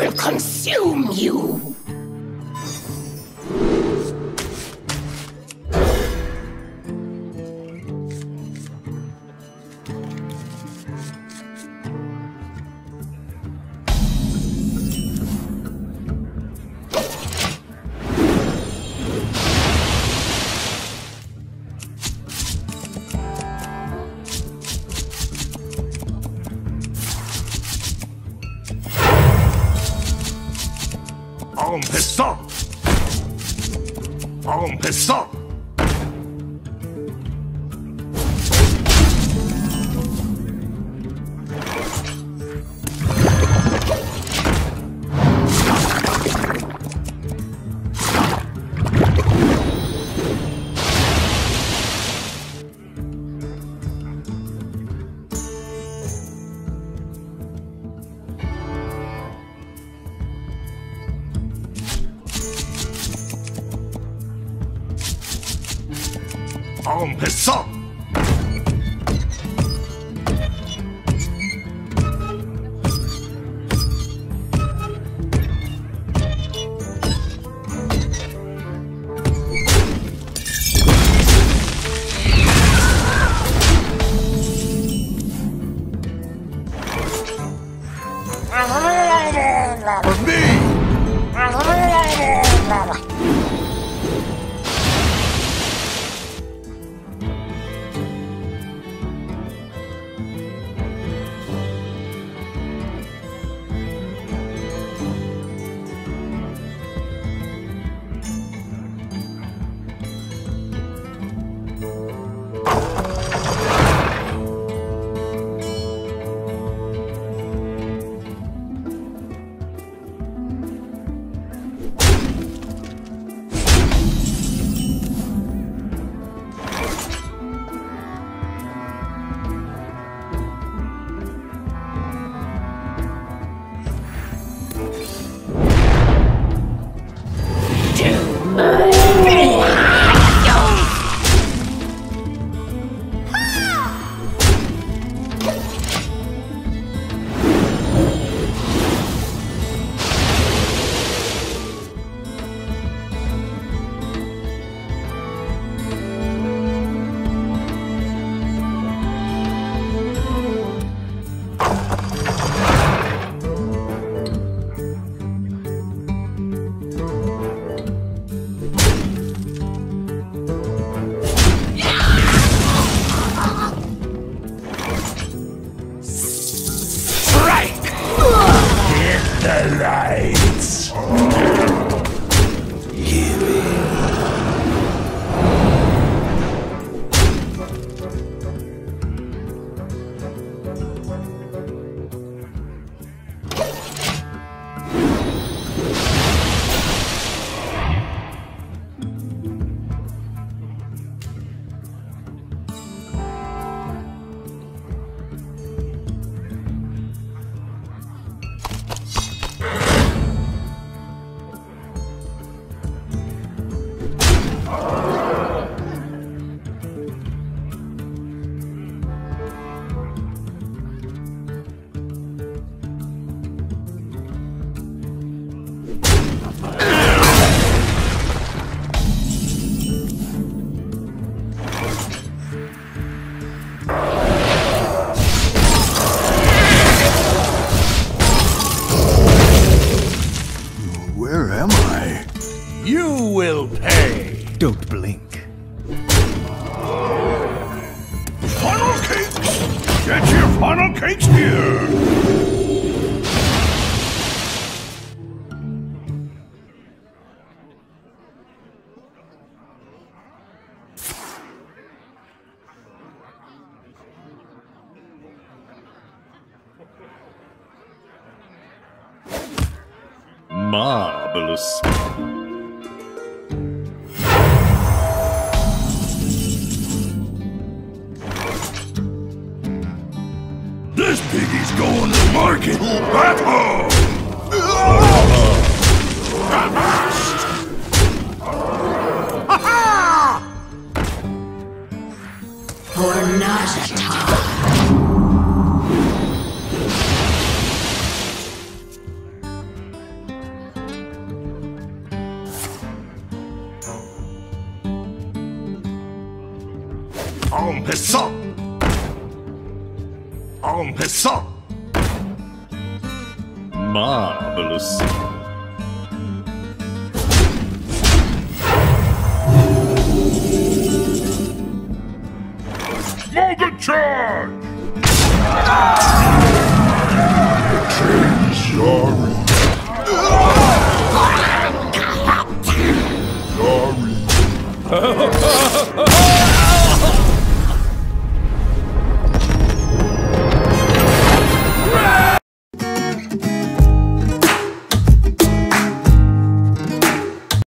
will consume you! Empezó. Empezó. empezó. For Don't Get your funnel cakes here! Marvelous. Let's go on the market! Battle! For Nazjatar! En passant En passant Marvelous. Morgan Charge! Ah!